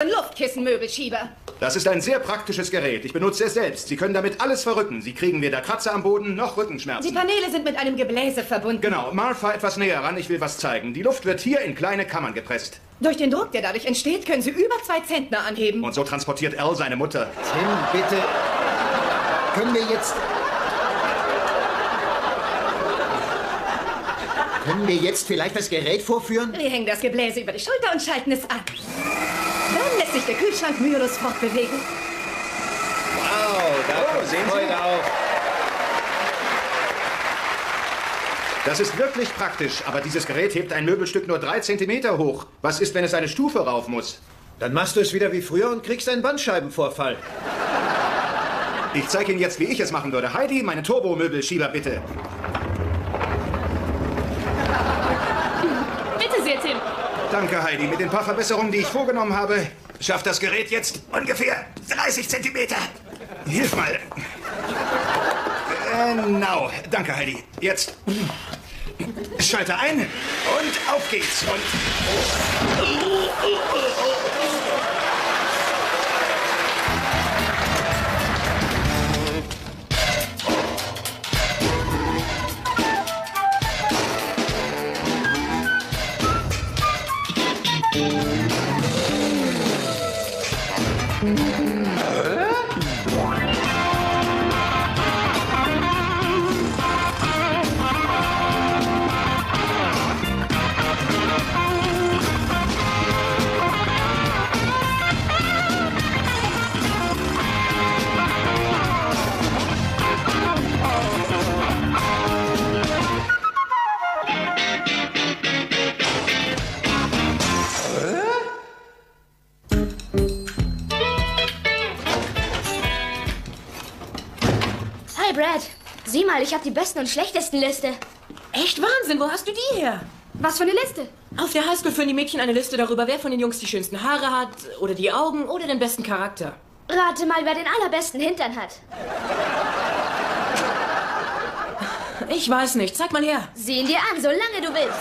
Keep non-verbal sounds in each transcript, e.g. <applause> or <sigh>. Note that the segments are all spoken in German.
Ein Luftkissenmöbelschieber. Das ist ein sehr praktisches Gerät. Ich benutze es selbst. Sie können damit alles verrücken. Sie kriegen weder Kratzer am Boden noch Rückenschmerzen. Die Paneele sind mit einem Gebläse verbunden. Genau. Martha, etwas näher ran. Ich will was zeigen. Die Luft wird hier in kleine Kammern gepresst. Durch den Druck, der dadurch entsteht, können Sie über zwei Zentner anheben. Und so transportiert Al seine Mutter. Tim, bitte. Können wir jetzt. Können wir jetzt vielleicht das Gerät vorführen? Wir hängen das Gebläse über die Schulter und schalten es an. Dann lässt sich der Kühlschrank mühelos fortbewegen. Wow, da Oh, sehen Sie? Freude auf. Das ist wirklich praktisch, aber dieses Gerät hebt ein Möbelstück nur drei Zentimeter hoch. Was ist, wenn es eine Stufe rauf muss? Dann machst du es wieder wie früher und kriegst einen Bandscheibenvorfall. Ich zeige Ihnen jetzt, wie ich es machen würde. Heidi, meine Turbomöbelschieber. Bitte sehr, Tim. Danke, Heidi. Mit den paar Verbesserungen, die ich vorgenommen habe, schafft das Gerät jetzt ungefähr 30 Zentimeter. Hilf mal. Genau. Danke, Heidi. Jetzt Schalter ein und auf geht's. Und Sieh mal, ich habe die besten und schlechtesten Liste. Echt Wahnsinn, wo hast du die her? Was für eine Liste? Auf der Highschool führen die Mädchen eine Liste darüber, wer von den Jungs die schönsten Haare hat, oder die Augen, oder den besten Charakter. Rate mal, wer den allerbesten Hintern hat. Ich weiß nicht, zeig mal her. Sieh ihn dir an, solange du willst.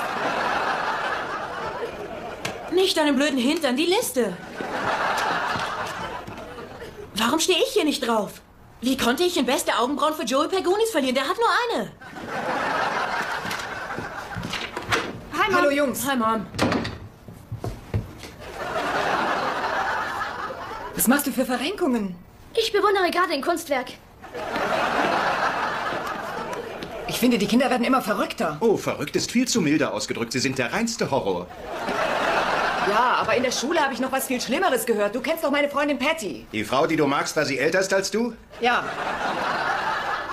Nicht deinen blöden Hintern, die Liste. Warum stehe ich hier nicht drauf? Wie konnte ich in beste Augenbrauen für Joey Pergonis verlieren? Der hat nur eine. Hi, Mom. Hallo Jungs. Hi Mom. Was machst du für Verrenkungen? Ich bewundere gerade ein Kunstwerk. Ich finde, die Kinder werden immer verrückter. oh, verrückt ist viel zu milder ausgedrückt. Sie sind der reinste Horror. Ja, aber in der Schule habe ich noch was viel Schlimmeres gehört. Du kennst doch meine Freundin Patty. Die Frau, die du magst, weil sie älter ist als du? Ja.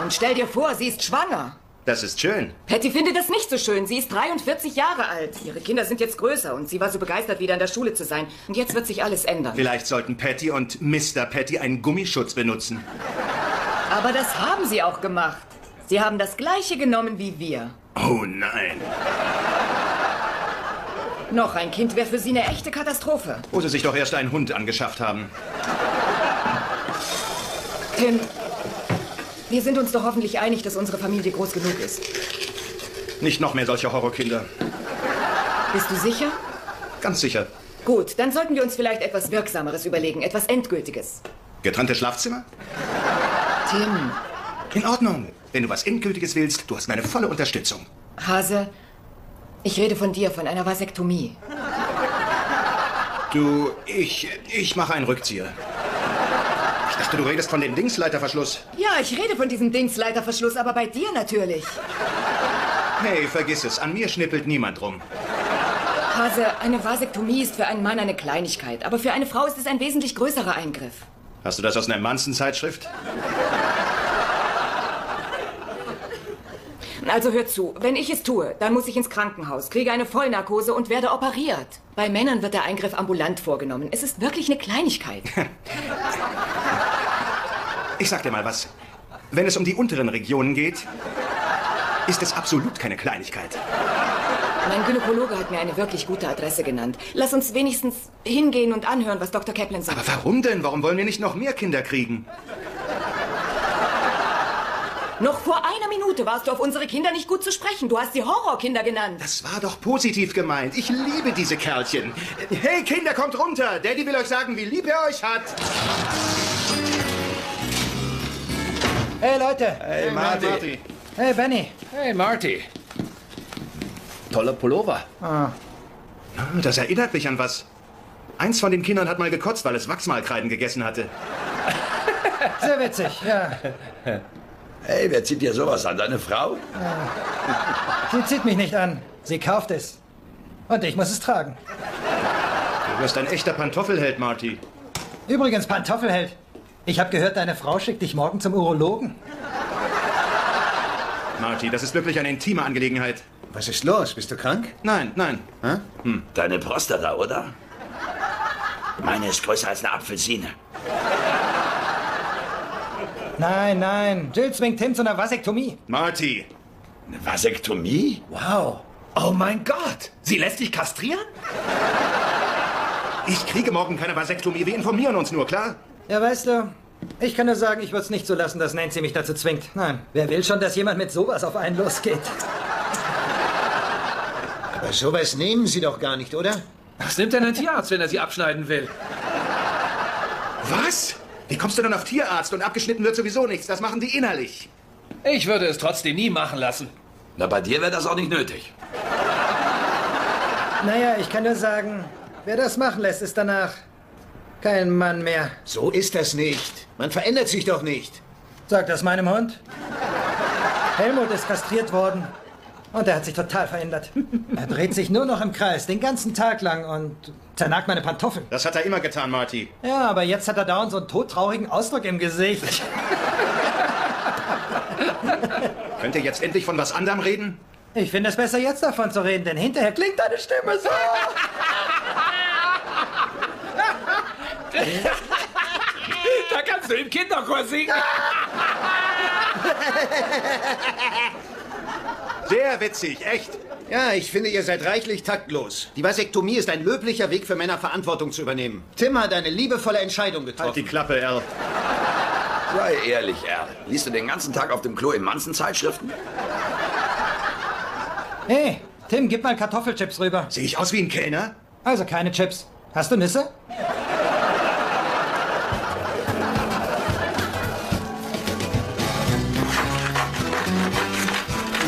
Und stell dir vor, sie ist schwanger. Das ist schön. Patty findet das nicht so schön. Sie ist 43 Jahre alt. Ihre Kinder sind jetzt größer und sie war so begeistert, wieder in der Schule zu sein. Und jetzt wird sich alles ändern. Vielleicht sollten Patty und Mr. Patty einen Gummischutz benutzen. Aber das haben sie auch gemacht. Sie haben das gleiche genommen wie wir. Oh nein. Noch ein Kind wäre für sie eine echte Katastrophe. Wo sie sich doch erst einen Hund angeschafft haben. Tim, wir sind uns doch hoffentlich einig, dass unsere Familie groß genug ist. Nicht noch mehr solche Horrorkinder. Bist du sicher? Ganz sicher. Gut, dann sollten wir uns vielleicht etwas Wirksameres überlegen, etwas Endgültiges. Getrennte Schlafzimmer? Tim, In Ordnung. Wenn du was Endgültiges willst, du hast meine volle Unterstützung. Hase, ich rede von dir, von einer Vasektomie. Du, ich, ich mache einen Rückzieher. Ich dachte, du redest von dem Dingsleiterverschluss. Ja, ich rede von diesem Dingsleiterverschluss, aber bei dir natürlich. Hey, vergiss es. An mir schnippelt niemand rum. Hase, eine Vasektomie ist für einen Mann eine Kleinigkeit, aber für eine Frau ist es ein wesentlich größerer Eingriff. Hast du das aus einer Manson-Zeitschrift? Also hör zu, wenn ich es tue, dann muss ich ins Krankenhaus, kriege eine Vollnarkose und werde operiert. Bei Männern wird der Eingriff ambulant vorgenommen. Es ist wirklich eine Kleinigkeit. Ich sag dir mal was. Wenn es um die unteren Regionen geht, ist es absolut keine Kleinigkeit. Mein Gynäkologe hat mir eine wirklich gute Adresse genannt. Lass uns wenigstens hingehen und anhören, was Dr. Kaplan sagt. Aber warum denn? Warum wollen wir nicht noch mehr Kinder kriegen? Noch vor einer Minute warst du auf unsere Kinder nicht gut zu sprechen. Du hast sie Horrorkinder genannt. Das war doch positiv gemeint. Ich liebe diese Kerlchen. Hey, Kinder, kommt runter. Daddy will euch sagen, wie lieb er euch hat. Hey Leute. Hey, Marty. Hey Benny. Hey, Marty. Toller Pullover. Das erinnert mich an was. Eins von den Kindern hat mal gekotzt, weil es Wachsmalkreiden gegessen hatte. Sehr witzig, ja. Hey, wer zieht dir sowas an? Deine Frau? Sie zieht mich nicht an. Sie kauft es. Und ich muss es tragen. Du wirst ein echter Pantoffelheld, Marty. Übrigens, Pantoffelheld. Ich habe gehört, deine Frau schickt dich morgen zum Urologen. Marty, das ist wirklich eine intime Angelegenheit. Was ist los? Bist du krank? Nein, nein. Deine Prostata, oder? Meine ist größer als eine Apfelsine. Nein, nein. Jill zwingt Tim zu einer Vasektomie. Marty, Eine Vasektomie? Wow. Oh mein Gott. Sie lässt dich kastrieren? ich kriege morgen keine Vasektomie. Wir informieren uns nur, klar? Ja, weißt du, ich kann nur sagen, ich würde es nicht so lassen, dass Nancy mich dazu zwingt. Nein, wer will schon, dass jemand mit sowas auf einen losgeht? Aber sowas nehmen Sie doch gar nicht, oder? Was nimmt denn ein Tierarzt, wenn er sie abschneiden will? Was? Wie kommst du denn auf Tierarzt und abgeschnitten wird sowieso nichts? Das machen die innerlich. Ich würde es trotzdem nie machen lassen. Na, bei dir wäre das auch nicht nötig. Naja, ich kann nur sagen, wer das machen lässt, ist danach kein Mann mehr. So ist das nicht. Man verändert sich doch nicht. Sag das meinem Hund. Helmut ist kastriert worden. Und er hat sich total verändert. <laughs> Er dreht sich nur noch im Kreis, den ganzen Tag lang und zernagt meine Pantoffeln. Das hat er immer getan, Marty. Ja, aber jetzt hat er dauernd so einen todtraurigen Ausdruck im Gesicht. <laughs> Könnt ihr jetzt endlich von was anderem reden? Ich finde es besser, jetzt davon zu reden, denn hinterher klingt deine Stimme so. Da kannst du im Kinderchor singen. <laughs> Sehr witzig, echt. Ja, ich finde, ihr seid reichlich taktlos. Die Vasektomie ist ein löblicher Weg für Männer, Verantwortung zu übernehmen. Tim hat eine liebevolle Entscheidung Halt die getroffen. Klappe, Al. Sei ehrlich, Erl. Liest du den ganzen Tag auf dem Klo in Manzen-Zeitschriften? Hey, Tim, gib mal Kartoffelchips rüber. Sehe ich aus wie ein Kellner? Also keine Chips. Hast du Nüsse?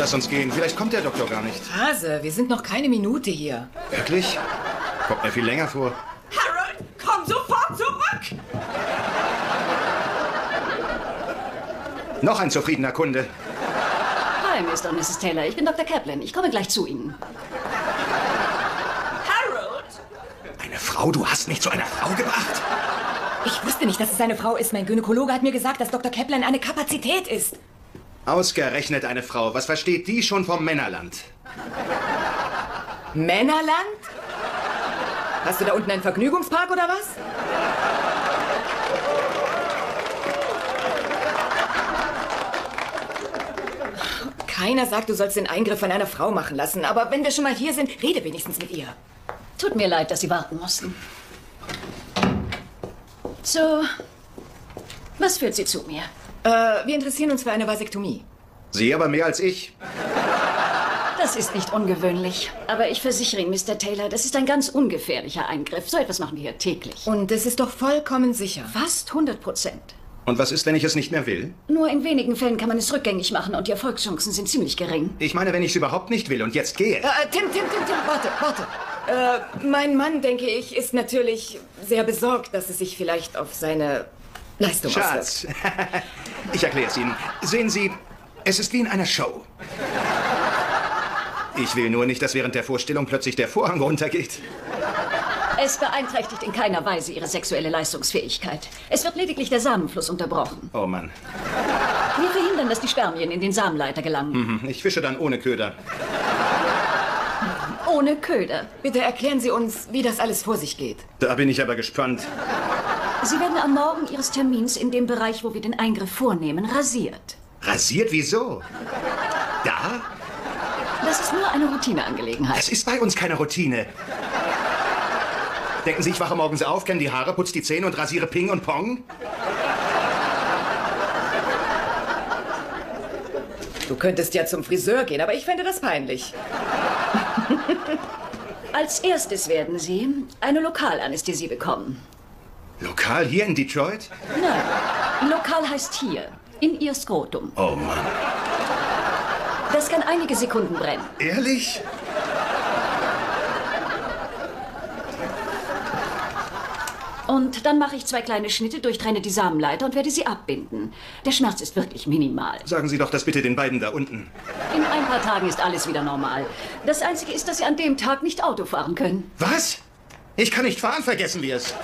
Lass uns gehen. Vielleicht kommt der Doktor gar nicht. Hase, wir sind noch keine Minute hier. Wirklich? Kommt mir viel länger vor. Harold, komm sofort zurück! Noch ein zufriedener Kunde. Hi, Mr. und Mrs. Taylor. Ich bin Dr. Kaplan. Ich komme gleich zu Ihnen. Harold! Eine Frau? Du hast mich zu einer Frau gebracht? Ich wusste nicht, dass es eine Frau ist. Mein Gynäkologe hat mir gesagt, dass Dr. Kaplan eine Kapazität ist. Ausgerechnet eine Frau. Was versteht die schon vom Männerland? Männerland? Hast du da unten einen Vergnügungspark oder was? Keiner sagt, du sollst den Eingriff von einer Frau machen lassen. Aber wenn wir schon mal hier sind, rede wenigstens mit ihr. Tut mir leid, dass Sie warten mussten. So, was führt Sie zu mir? Äh, wir interessieren uns für eine Vasektomie. Sie aber mehr als ich. Das ist nicht ungewöhnlich. Aber ich versichere Ihnen, Mr. Taylor, das ist ein ganz ungefährlicher Eingriff. So etwas machen wir hier täglich. Und es ist doch vollkommen sicher. Fast 100 Prozent. Und was ist, wenn ich es nicht mehr will? Nur in wenigen Fällen kann man es rückgängig machen und die Erfolgschancen sind ziemlich gering. Ich meine, wenn ich es überhaupt nicht will und jetzt gehe. Äh, Tim, Tim, Tim, Tim, warte, warte. Äh, mein Mann, denke ich, ist natürlich sehr besorgt, dass es sich vielleicht auf seine Leistung. Schatz, <laughs> ich erkläre es Ihnen. Sehen Sie, es ist wie in einer Show. Ich will nur nicht, dass während der Vorstellung plötzlich der Vorhang runtergeht. Es beeinträchtigt in keiner Weise Ihre sexuelle Leistungsfähigkeit. Es wird lediglich der Samenfluss unterbrochen. Oh Mann, Wir verhindern, dass die Spermien in den Samenleiter gelangen. ich fische dann ohne Köder. Ohne Köder. Bitte erklären Sie uns, wie das alles vor sich geht. Da bin ich aber gespannt. Sie werden am Morgen Ihres Termins in dem Bereich, wo wir den Eingriff vornehmen, rasiert. Rasiert wieso? Da? Das ist nur eine Routineangelegenheit. Das ist bei uns keine Routine. Denken Sie, ich wache morgens auf, kenne die Haare, putze die Zähne und rasiere Ping und Pong? Du könntest ja zum Friseur gehen, aber ich fände das peinlich. Als erstes werden Sie eine Lokalanästhesie bekommen. Lokal hier in Detroit? Nein, lokal heißt hier, in Ihr Skrotum. Oh Mann. Das kann einige Sekunden brennen. Ehrlich? Und dann mache ich zwei kleine Schnitte, durchtrenne die Samenleiter und werde sie abbinden. Der Schmerz ist wirklich minimal. Sagen Sie doch das bitte den beiden da unten. In ein paar Tagen ist alles wieder normal. Das Einzige ist, dass Sie an dem Tag nicht Auto fahren können. Was? Ich kann nicht fahren, vergessen wir es.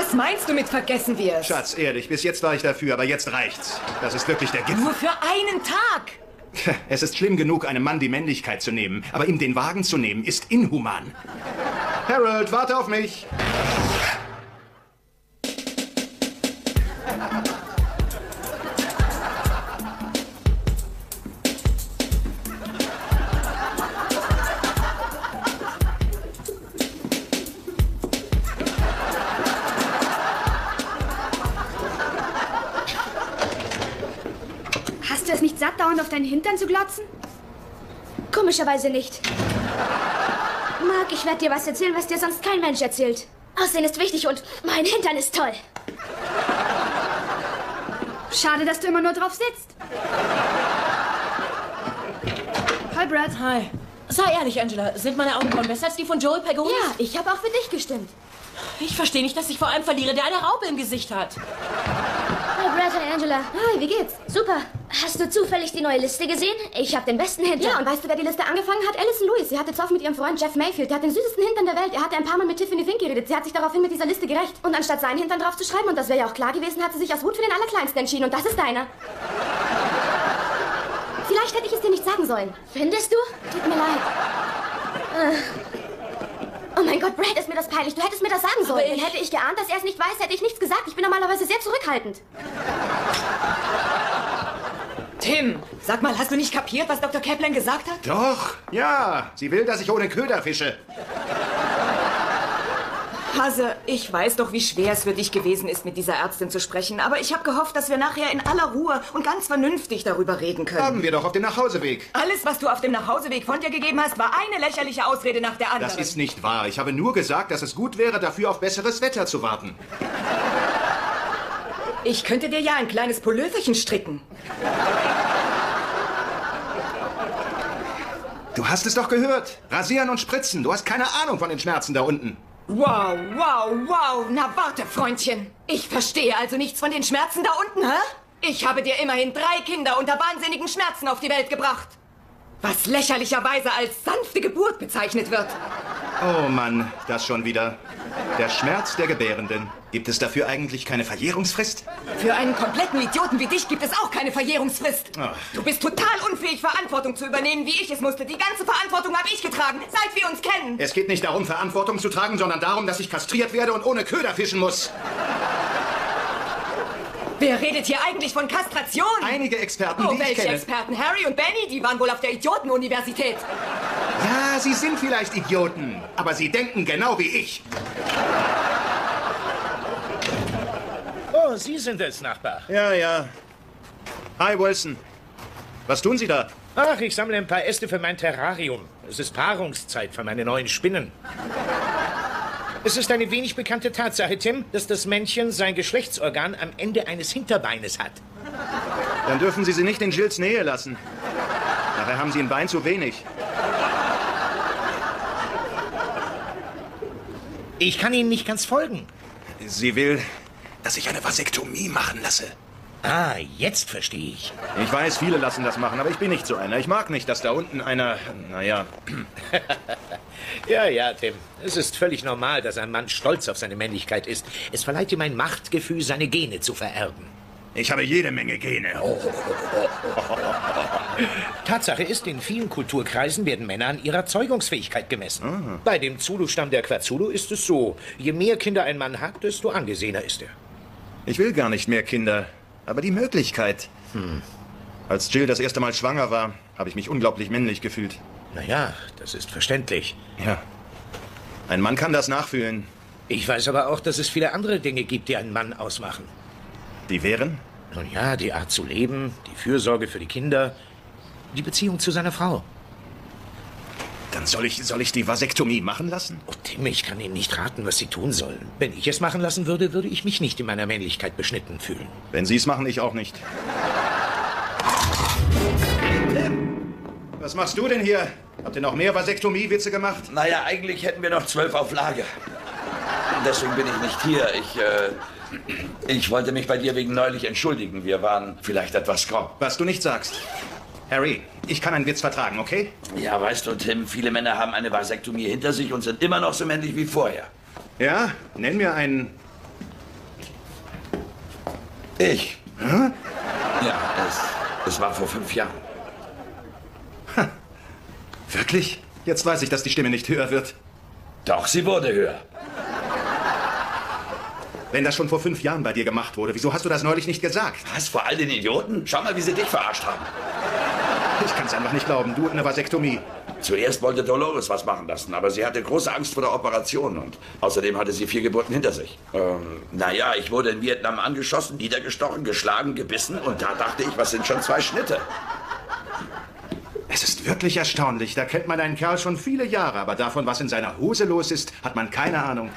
Was meinst du mit vergessen wir es? Schatz, ehrlich, bis jetzt war ich dafür, aber jetzt reicht's. Das ist wirklich der Gipfel. Nur für einen Tag. <laughs> Es ist schlimm genug, einem Mann die Männlichkeit zu nehmen, aber ihm den Wagen zu nehmen, ist inhuman. Harold, warte auf mich. Du es nicht satt, dauernd auf deinen Hintern zu glotzen? Komischerweise nicht. Mark, ich werde dir was erzählen, was dir sonst kein Mensch erzählt. Aussehen ist wichtig und mein Hintern ist toll. Schade, dass du immer nur drauf sitzt. Hi, Brad. Hi. Sei ehrlich, Angela. Sind meine Augenbrauen besser als die von Joel Pagoni? Ja, ich habe auch für dich gestimmt. Ich verstehe nicht, dass ich vor einem verliere, der eine Raupe im Gesicht hat. Hi, Brad, hi, Angela. Hi, wie geht's? Super. Hast du zufällig die neue Liste gesehen? Ich habe den besten Hintern. Ja, und weißt du, wer die Liste angefangen hat? Alison Lewis. Sie hatte Zoff mit ihrem Freund Jeff Mayfield. Der hat den süßesten Hintern der Welt. Er hatte ein paar Mal mit Tiffany Fink geredet. Sie hat sich daraufhin mit dieser Liste gerecht. Und anstatt seinen Hintern drauf zu schreiben, und das wäre ja auch klar gewesen, hat sie sich aus Wut für den Allerkleinsten entschieden. Und das ist deiner. Vielleicht hätte ich es dir nicht sagen sollen. Findest du? Tut mir leid. Äh. Oh mein Gott, Brad, ist mir das peinlich. Du hättest mir das sagen sollen. ich- Hätte ich geahnt, dass er es nicht weiß, hätte ich nichts gesagt. Ich bin normalerweise sehr zurückhaltend. Tim, sag mal, hast du nicht kapiert, was Dr. Kaplan gesagt hat? Doch, ja. Sie will, dass ich ohne Köder fische. Hase, ich weiß doch, wie schwer es für dich gewesen ist, mit dieser Ärztin zu sprechen, aber ich habe gehofft, dass wir nachher in aller Ruhe und ganz vernünftig darüber reden können. Haben wir doch auf dem Nachhauseweg. Alles, was du auf dem Nachhauseweg von dir gegeben hast, war eine lächerliche Ausrede nach der anderen. Das ist nicht wahr. Ich habe nur gesagt, dass es gut wäre, dafür auf besseres Wetter zu warten. Ich könnte dir ja ein kleines Polöferchen stricken. Du hast es doch gehört. Rasieren und spritzen. Du hast keine Ahnung von den Schmerzen da unten. Wow, wow, wow. Na warte, Freundchen. Ich verstehe also nichts von den Schmerzen da unten, hä? Ich habe dir immerhin drei Kinder unter wahnsinnigen Schmerzen auf die Welt gebracht. Was lächerlicherweise als sanfte Geburt bezeichnet wird. Oh Mann, das schon wieder. Der Schmerz der Gebärenden. Gibt es dafür eigentlich keine Verjährungsfrist? Für einen kompletten Idioten wie dich gibt es auch keine Verjährungsfrist. Ach. Du bist total unfähig, Verantwortung zu übernehmen, wie ich es musste. Die ganze Verantwortung habe ich getragen, seit wir uns kennen. Es geht nicht darum, Verantwortung zu tragen, sondern darum, dass ich kastriert werde und ohne Köder fischen muss. Wer redet hier eigentlich von Kastration? Einige Experten, Oh, die ich welche kenne. Experten? Harry und Benny, die waren wohl auf der Idiotenuniversität. Ja, sie sind vielleicht Idioten, aber sie denken genau wie ich. Oh, Sie sind es, Nachbar. Ja, ja. Hi, Wilson. Was tun Sie da? Ach, ich sammle ein paar Äste für mein Terrarium. Es ist Paarungszeit für meine neuen Spinnen. Es ist eine wenig bekannte Tatsache, Tim, dass das Männchen sein Geschlechtsorgan am Ende eines Hinterbeines hat. Dann dürfen Sie sie nicht in Jills Nähe lassen. Nachher haben Sie ein Bein zu wenig. Ich kann Ihnen nicht ganz folgen. Sie will, dass ich eine Vasektomie machen lasse. Ah, jetzt verstehe ich. Ich weiß, viele lassen das machen, aber ich bin nicht so einer. Ich mag nicht, dass da unten einer, naja, <clears throat> Ja, ja, Tim. Es ist völlig normal, dass ein Mann stolz auf seine Männlichkeit ist. Es verleiht ihm ein Machtgefühl, seine Gene zu vererben. ich habe jede Menge Gene. Oh. <laughs> Tatsache ist, in vielen Kulturkreisen werden Männer an ihrer Zeugungsfähigkeit gemessen. Bei dem Zulu-Stamm der Quazulu ist es so, je mehr Kinder ein Mann hat, desto angesehener ist er. Ich will gar nicht mehr Kinder, aber die Möglichkeit. Als Jill das erste Mal schwanger war, habe ich mich unglaublich männlich gefühlt. Naja, das ist verständlich. Ja. Ein Mann kann das nachfühlen. Ich weiß aber auch, dass es viele andere Dinge gibt, die einen Mann ausmachen. Die wären? Nun ja, die Art zu leben, die Fürsorge für die Kinder, die Beziehung zu seiner Frau. Dann soll ich, soll ich die Vasektomie machen lassen? Oh, Tim, ich kann Ihnen nicht raten, was Sie tun sollen. Wenn ich es machen lassen würde, würde ich mich nicht in meiner Männlichkeit beschnitten fühlen. Wenn Sie es machen, ich auch nicht. Was machst du denn hier? Habt ihr noch mehr Vasektomie-Witze gemacht? Naja, eigentlich hätten wir noch zwölf auf Lage. Deswegen bin ich nicht hier. Ich, äh, ich wollte mich bei dir wegen neulich entschuldigen. Wir waren vielleicht etwas grob. Was du nicht sagst. Harry, ich kann einen Witz vertragen, okay? Ja, weißt du, Tim, viele Männer haben eine Vasektomie hinter sich und sind immer noch so männlich wie vorher. Ja? Nenn mir einen. Ich? Hä? Ja, es, es war vor fünf Jahren. Wirklich? Jetzt weiß ich, dass die Stimme nicht höher wird. Doch, sie wurde höher. Wenn das schon vor fünf Jahren bei dir gemacht wurde, wieso hast du das neulich nicht gesagt? Was, vor all den Idioten? Schau mal, wie sie dich verarscht haben. Ich kann es einfach nicht glauben. Du eine Vasektomie. Zuerst wollte Dolores was machen lassen, aber sie hatte große Angst vor der Operation und außerdem hatte sie vier Geburten hinter sich. Ähm, naja, ich wurde in Vietnam angeschossen, niedergestochen, geschlagen, gebissen und da dachte ich, was sind schon zwei Schnitte? Es ist wirklich erstaunlich. Da kennt man einen Kerl schon viele Jahre, aber davon, was in seiner Hose los ist, hat man keine Ahnung.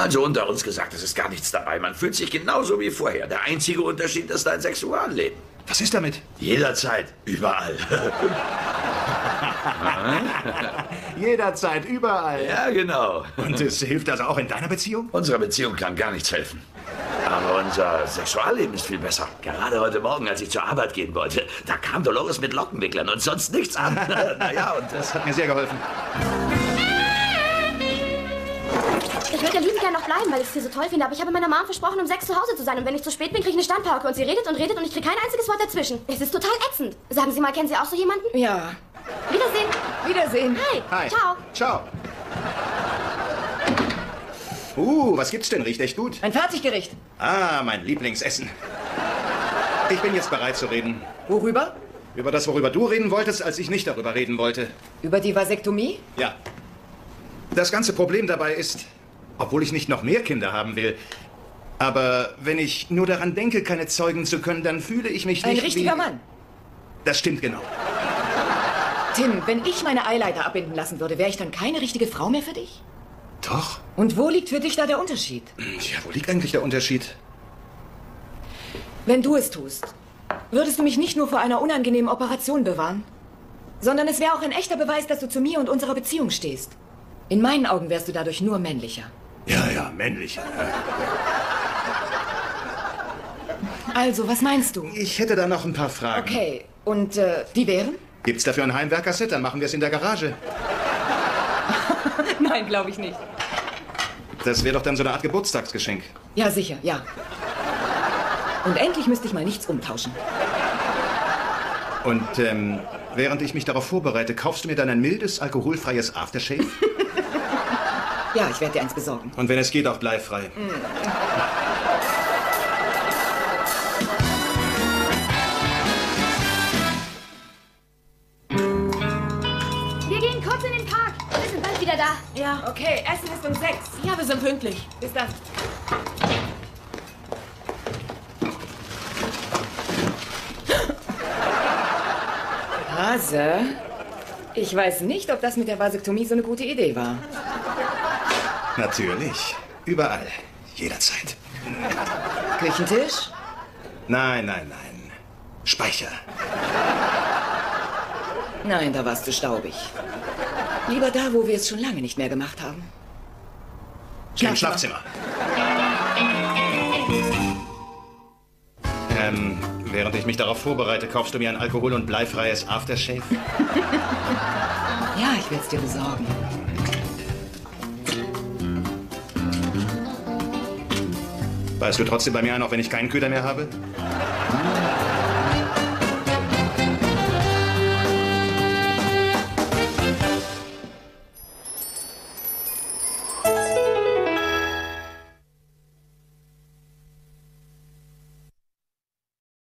Also unter uns gesagt, es ist gar nichts dabei. Man fühlt sich genauso wie vorher. Der einzige Unterschied ist dein Sexualleben. Was ist damit? Jederzeit, überall. <laughs> Jederzeit, überall. ja, genau. Und es hilft also auch in deiner Beziehung? Unserer Beziehung kann gar nichts helfen. Aber unser Sexualleben ist viel besser. Gerade heute Morgen, als ich zur Arbeit gehen wollte, da kam Dolores mit Lockenwicklern und sonst nichts an. <laughs> naja, und Das hat mir sehr geholfen. Ich würde liebend gerne noch bleiben, weil ich es hier so toll finde, aber ich habe meiner Mom versprochen, um sechs zu Hause zu sein. Und wenn ich zu spät bin, kriege ich eine Standpauke. Und sie redet und redet und ich kriege kein einziges Wort dazwischen. Es ist total ätzend. Sagen Sie mal, kennen Sie auch so jemanden? Ja. Wiedersehen. Wiedersehen. Hi. Hi. Ciao. Ciao. Uh, was gibt's denn? Riecht echt gut. Ein Fertiggericht. Ah, mein Lieblingsessen. Ich bin jetzt bereit zu reden. Worüber? Über das, worüber du reden wolltest, als ich nicht darüber reden wollte. Über die Vasektomie? Ja. Das ganze Problem dabei ist, obwohl ich nicht noch mehr Kinder haben will, aber wenn ich nur daran denke, keine zeugen zu können, dann fühle ich mich Ein nicht richtiger wie... Mann. Das stimmt genau. Tim, wenn ich meine Eileiter abbinden lassen würde, wäre ich dann keine richtige Frau mehr für dich? Doch. Und wo liegt für dich da der Unterschied? Ja, wo liegt eigentlich der Unterschied? Wenn du es tust, würdest du mich nicht nur vor einer unangenehmen Operation bewahren, sondern es wäre auch ein echter Beweis, dass du zu mir und unserer Beziehung stehst. In meinen Augen wärst du dadurch nur männlicher. Ja, ja, männlich. Also, was meinst du? Ich hätte da noch ein paar Fragen. Okay, und äh, die wären? Gibt's dafür ein Heimwerkerset? Dann machen wir es in der Garage. <laughs> Nein, glaube ich nicht. Das wäre doch dann so eine Art Geburtstagsgeschenk. Ja, sicher, ja. Und endlich müsste ich mal nichts umtauschen. Und ähm, während ich mich darauf vorbereite, kaufst du mir dann ein mildes, alkoholfreies Aftershave? <laughs> Ja, ich werde dir eins besorgen. Und wenn es geht, auch bleifrei. Wir gehen kurz in den Park. Wir sind bald wieder da. Ja. Okay, Essen ist um sechs. Ja, wir sind pünktlich. Bis dann. Hase, ich weiß nicht, ob das mit der Vasektomie so eine gute Idee war. Natürlich. Überall. Jederzeit. Küchentisch? Nein, nein, nein. Speicher. Nein, da warst du staubig. Lieber da, wo wir es schon lange nicht mehr gemacht haben. Im Schlafzimmer. Ähm, während ich mich darauf vorbereite, kaufst du mir ein alkohol- und bleifreies Aftershave? Ja, ich werde es dir besorgen. Weißt du trotzdem bei mir ein, auch wenn ich keinen Köder mehr habe?